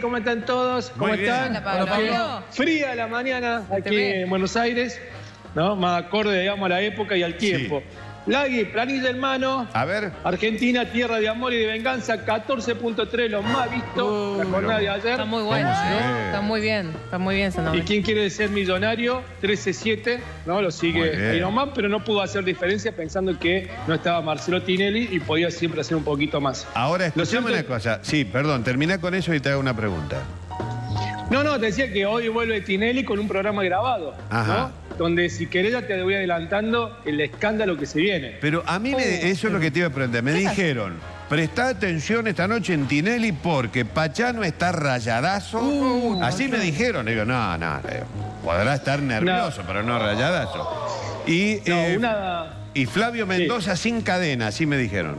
¿cómo están todos? ¿Cómo Muy bien. están? Hola, Pablo. Fría la mañana aquí en Buenos Aires, ¿no? Más acorde, digamos, a la época y al tiempo. Lagui, planilla en mano. A ver. Argentina, tierra de amor y de venganza, 14.3, lo más visto la jornada de ayer. Está muy bueno, ¿Cómo se ¿eh? Está muy bien, está muy bien esa ¿Y quién quiere ser millonario? 13-7, ¿no? Lo sigue nomás, pero no pudo hacer diferencia pensando que no estaba Marcelo Tinelli y podía siempre hacer un poquito más. Ahora, cierto- una cosa. Sí, perdón, termina con eso y te hago una pregunta. No, no, te decía que hoy vuelve Tinelli con un programa grabado, Ajá. ¿no? Donde si querés ya te voy adelantando el escándalo que se viene. Pero a mí me- eso es lo que te iba a preguntar. Me dijeron, presta atención esta noche en Tinelli porque Pachano está rayadazo. Así me dijeron. Digo, no, no, eh, podrá estar nervioso, pero no rayadazo. Y, No, eh, una... y Flavio Mendoza sin cadena, así me dijeron.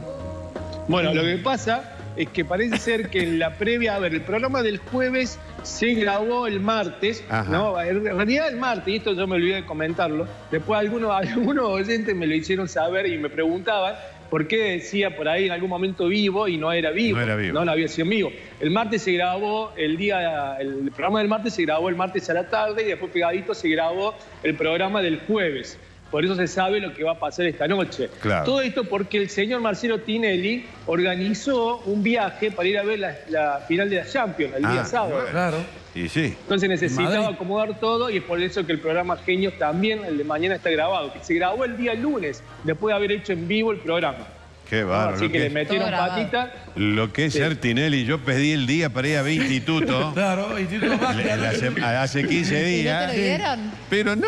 Bueno, lo que pasa es que parece ser que en la previa, a ver, el programa del jueves se grabó el martes, Ajá. ¿no? En realidad el martes, y esto yo me olvidé de comentarlo, después algunos, algunos oyentes me lo hicieron saber y me preguntaban por qué decía por ahí en algún momento vivo y no era vivo. No era vivo. No, no había sido vivo. El martes se grabó, el día, el programa del martes se grabó el martes a la tarde y después pegadito se grabó el programa del jueves. Por eso se sabe lo que va a pasar esta noche. Claro. Todo esto porque el señor Marcelo Tinelli organizó un viaje para ir a ver la, la final de la Champions el día Ah, sábado. bueno. Claro. Y sí. Entonces necesitaba acomodar todo y es por eso que el programa Genios también, el de mañana, está grabado. Que se grabó el día lunes, después de haber hecho en vivo el programa. Qué ¿no? bárbaro. Así lo que que le es- metieron patita. Lo que es Sí. ser Tinelli, yo pedí el día para ir a ver Instituto Claro, Instituto hace 15 ¿Y no días. te lo dieron? Pero no,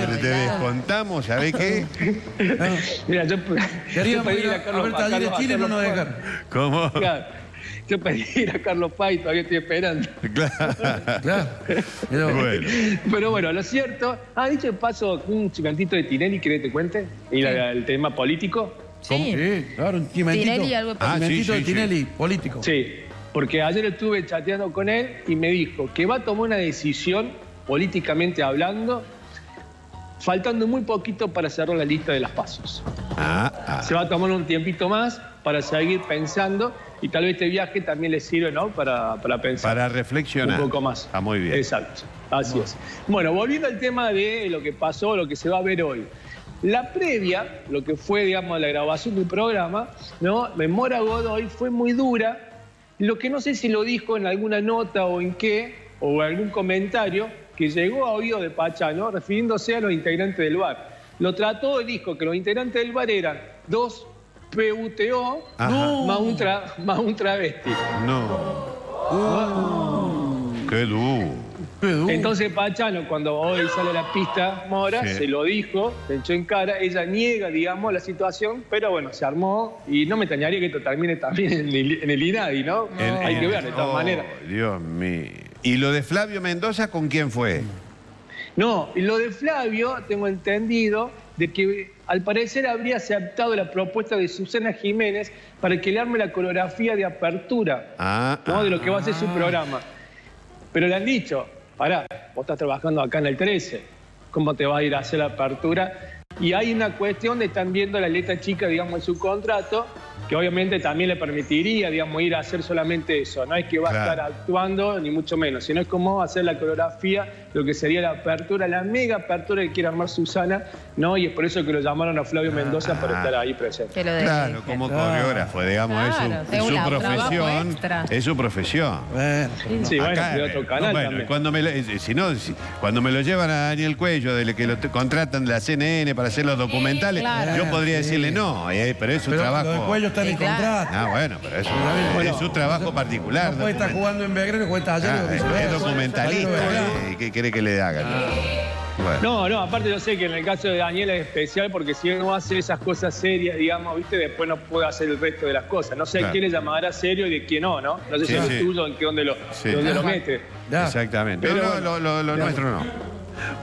pero te descontamos, ¿sabés qué? Mira, yo, yo pedí ir a, Carlos Talleres a Chile y no nos. ¿Cómo? Claro. Yo pedí ir a Carlos Pay, todavía estoy esperando. Claro. Claro. Pero- Bueno. Pero bueno, lo cierto, ha dicho de paso un chimentito de Tinelli, ¿querés que te cuente? Y la- el tema político. Sí. Sí, claro, un chimentito. Tinelli, algo de Ah, sí, sí, de sí. Tinelli, político. Sí, porque ayer estuve chateando con él y me dijo que va a tomar una decisión, políticamente hablando, faltando muy poquito para cerrar la lista de las pasos. Ah, ah. Se va a tomar un tiempito más para seguir pensando y tal vez este viaje también le sirve, ¿no? Para, para pensar. Para reflexionar. Un poco más. Está muy bien. Exacto, así es. Bueno, volviendo al tema de lo que pasó, lo que se va a ver hoy. La previa, lo que fue, digamos, la grabación del programa, ¿no? Memora Godoy fue muy dura. Lo que no sé si lo dijo en alguna nota o en qué, o en algún comentario, que llegó a oído de Pachano, refiriéndose a los integrantes del bar. Lo trató y dijo que los integrantes del bar eran dos PUTO Ajá. más un, tra- más un travesti. No. Qué duro. Entonces Pachano, cuando hoy sale a la pista Mora, Sí. se lo dijo, se echó en cara, ella niega, digamos, la situación, pero bueno, se armó y no me extrañaría que esto termine también en el, en el INADI, ¿no? Hay que ver, de todas Oh, maneras. Dios mío. ¿Y lo de Flavio Mendoza con quién fue? No, y lo de Flavio, tengo entendido, de que al parecer habría aceptado la propuesta de Susana Jiménez para que le arme la coreografía de apertura, Ah, ¿no? ah. De lo que va a ser su programa. Pero le han dicho, pará, vos estás trabajando acá en el 13, ¿cómo te va a ir a hacer la apertura? Y hay una cuestión están viendo la letra chica, digamos, en su contrato, que obviamente también le permitiría, digamos, ir a hacer solamente eso. No es que va a estar actuando, ni mucho menos, sino es como hacer la coreografía, lo que sería la apertura, la mega apertura que quiere armar Susana, ¿no? Y es por eso que lo llamaron a Flavio Mendoza para Ah. estar ahí presente. Que lo deje. Claro, como coreógrafo, digamos, es Claro, su, es es su un trabajo profesión. Es su profesión. Bueno, Sí, bueno, Acá, de otro eh, canal bueno, también. Cuando me lo, eh, si no, si- cuando me lo llevan a Daniel Cuello, de que lo contratan de la CNN para hacer los documentales, claro. yo podría Sí. decirle no, eh, pero es su pero trabajo. Está en el contrato. Ah, bueno, pero eso Bueno, es su trabajo particular. No puede estar jugando en Belgrano y cuenta ayer. Ah, es, documentalista. Eh, ¿Qué quiere que le hagan? Bueno. No, no, aparte yo sé que en el caso de Daniel es especial porque si él no hace esas cosas serias, digamos, viste, después no puede hacer el resto de las cosas. No sé Claro. a quién le llamará serio y de quién no, ¿no? No sé Sí, si es sí. tuyo, en qué dónde lo, Sí. dónde lo mete. Ya. Exactamente. Pero no, no, bueno. lo, lo- lo nuestro no.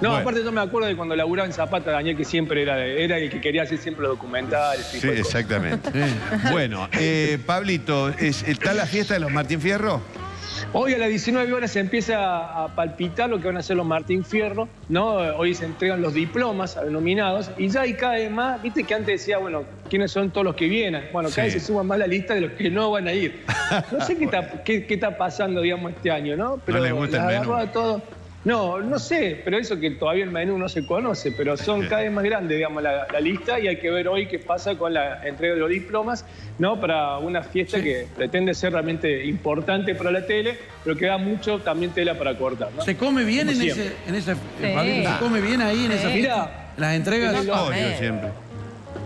No, Bueno. aparte yo me acuerdo de cuando laburaba en Zapata, Daniel, que siempre era, era el que quería hacer siempre los documentales. Sí, exactamente. Bueno, eh, Pablito, ¿es- ¿está la fiesta de los Martín Fierro? Hoy a las 19 horas se empieza a palpitar lo que van a hacer los Martín Fierro, ¿no? Hoy se entregan los diplomas a los nominados y ya hay cada vez más, viste que antes decía, bueno, ¿quiénes son todos los que vienen? Bueno, cada vez se suman más la lista de los que no van a ir. No sé qué está, qué, qué está pasando, digamos, este año, ¿no? No les gusta el menú. todos. No, no sé, pero eso que todavía el menú no se conoce, pero son cada vez más grandes, digamos, la, la lista y hay que ver hoy qué pasa con la entrega de los diplomas, ¿no? Para una fiesta que pretende ser realmente importante para la tele, pero que da mucho también tela para cortar, ¿no? ¿Se come bien Como en ese, en ese Sí. ¿Se come bien ahí en esa fiesta? Las entregas. No comer. siempre.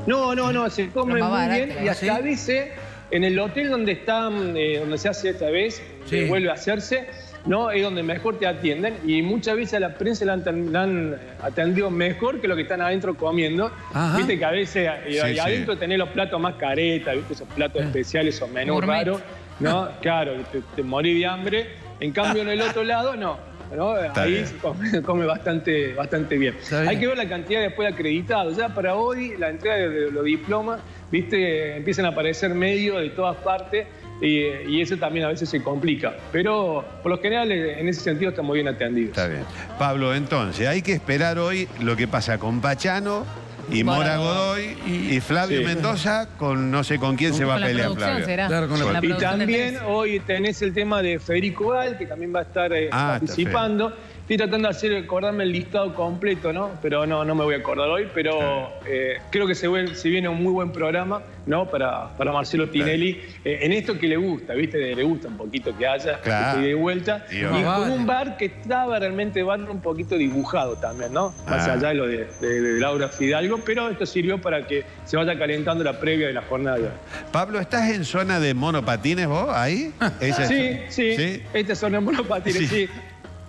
No, no, no, se come muy bien y ¿ah, hasta a sí? veces en el hotel donde están, eh, donde se hace esta vez, Sí. que vuelve a hacerse, ¿no? Es donde mejor te atienden y muchas veces a la prensa la han, atendido mejor que lo que están adentro comiendo. Ajá. Viste que a veces y, Sí, y sí. adentro tenés los platos más caretas, ¿viste? Esos platos especiales, esos menús Gourmet. raros, ¿no? Claro, te, te morís de hambre. En cambio, en el otro lado, no. ¿no? Ahí come, come bastante, bastante bien. Hay que ver la cantidad después de acreditados. Ya para hoy, la entrega de, de los diplomas, viste, empiezan a aparecer medios de todas partes y, y eso también a veces se complica. Pero por lo general, en ese sentido, estamos bien atendidos. Está bien. Pablo, entonces, hay que esperar hoy lo que pasa con Pachano y Mora Mora Godoy y, Flavio Sí. Mendoza con no sé con quién se va a pelear Flavio. será. Claro, con la- La Y también hoy tenés el tema de Federico Gal, que también va a estar eh, Ah, participando. Estoy tratando de hacer, acordarme el listado completo, ¿no? Pero no, no me voy a acordar hoy, pero eh, creo que se, ve- se viene un muy buen programa, ¿no? Para, para Marcelo Tinelli, eh, en esto que le gusta, ¿viste? Le gusta un poquito que haya, Claro. que de vuelta. Y Y, con Vale. un bar que estaba realmente bar un poquito dibujado también, ¿no? Más Ah. allá de lo de, de- de Laura Fidalgo, pero esto sirvió para que se vaya calentando la previa de la jornada. de hoy. Pablo, ¿estás en zona de monopatines vos ahí? Esa es- Sí, sí, ¿Sí? Estas son los monopatines, Sí. sí.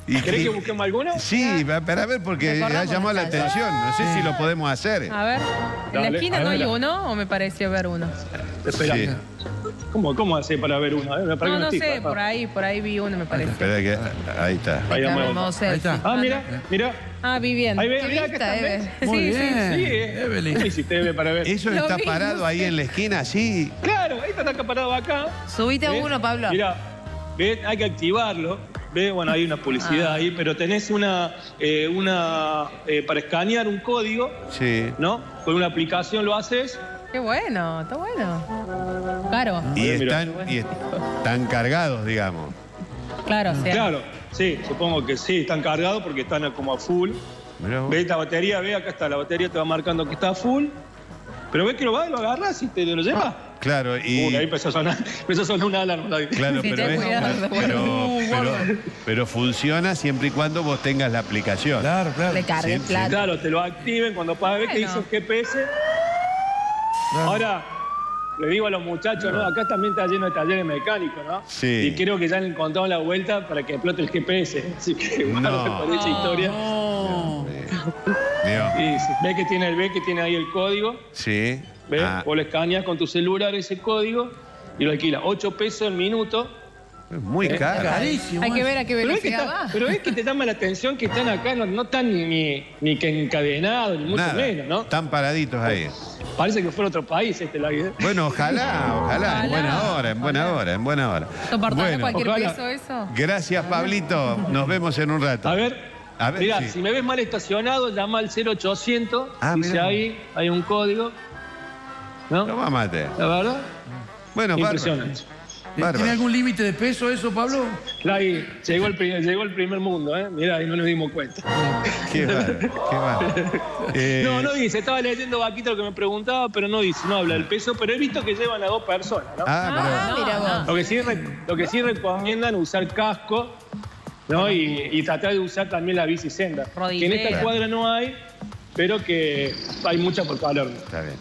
¿Y ¿Querés que busquemos alguno? Sí, para ver, porque ha Recordamos llamado la atención. No sé si lo podemos hacer. A ver, ¿en la esquina no ver. hay uno o me pareció ver uno? Espera. Sí. ¿Cómo, ¿Cómo hace para ver uno? Eh, parece No, no sé, eh. por ahí, por ahí vi uno, me pareció. Espera que ahí está. Ahí Está Ahí está. Ah, mira, mira. Ah, vi bien. Ahí ve, vista, está, Eve. Muy Sí, sí. bien. Sí, eh. Evelyn. ¿Cómo hiciste, Eve, para ver? Eso Lo está vi, parado no ahí sé. en la esquina, así. Claro, ahí está acá parado acá. Subite a ¿Ves? uno, Pablo. Mira, ve, hay que activarlo. Ve, bueno, hay una publicidad Ah. ahí, pero tenés una, eh, una eh, para escanear un código, Sí. ¿no? Con una aplicación lo haces. Qué bueno, está bueno. Claro, Y están, y están cargados, digamos. claro, sea. Claro, sí, supongo que sí, están cargados porque están como a full. Ves la batería, ve acá está, la batería te va marcando que está a full. Pero ves que lo vas, lo agarras y te lo llevas. Claro, y. Uy, ahí empezó a sonar, empezó a sonar una alarma. Claro, Sí, pero, es- cuidado, pero, bueno. pero- pero funciona siempre y cuando vos tengas la aplicación. Claro, claro. Le cargué, Sí, sí. claro. Claro, te lo activen cuando para ver que Bueno. dice GPS. Claro. Ahora, le digo a los muchachos, ¿no? Acá también está lleno de talleres mecánicos, ¿no? Sí. Y creo que ya han encontrado la vuelta para que explote el GPS. Así que bueno, No. por esa historia. No. Digo, Y sí, ve que tiene el ve que tiene ahí el código. Sí. ¿Ves? Ah, Vos lo escaneas con tu celular ese código y lo alquilas. 8 pesos el minuto. es muy Eh, caro. Carísimo. Hay que ver a qué Pero es, que velocidad está- va. pero es que te llama la atención que están acá, no, no están ni, ni, que encadenados, ni mucho Nada. menos, ¿no? Están paraditos ahí. Parece que fuera otro país este la vida. Bueno, ojalá, ojalá, en buena hora, en buena Ojalá. hora, en buena hora. ¿Soportando Bueno, cualquier ojalá. peso eso? gracias Pablito, nos vemos en un rato. A ver, A ver, sí. si me ves mal estacionado, llama al 0800, Ah, dice mirá. ahí, hay un código. ¿No? Toma mate. La verdad, Bueno, impresionante. Bárbaro. ¿Tiene algún límite de peso eso, Pablo? Ahí, llegó el, primer, llegó el primer mundo, ¿eh? Mirá, ahí no nos dimos cuenta. Qué bárbaro, qué bárbaro. Eh, No, no dice, estaba leyendo Vaquita lo que me preguntaba, pero no dice, no habla del peso, pero he visto que llevan a dos personas, ¿no? Ah, Ah, mira vos. Lo que sí, lo que sí recomiendan usar casco, ¿no? Y, y tratar de usar también la bici senda. Que en esta cuadra no hay, pero que hay mucha por pero está bien.